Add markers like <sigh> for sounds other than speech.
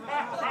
Yeah. <laughs>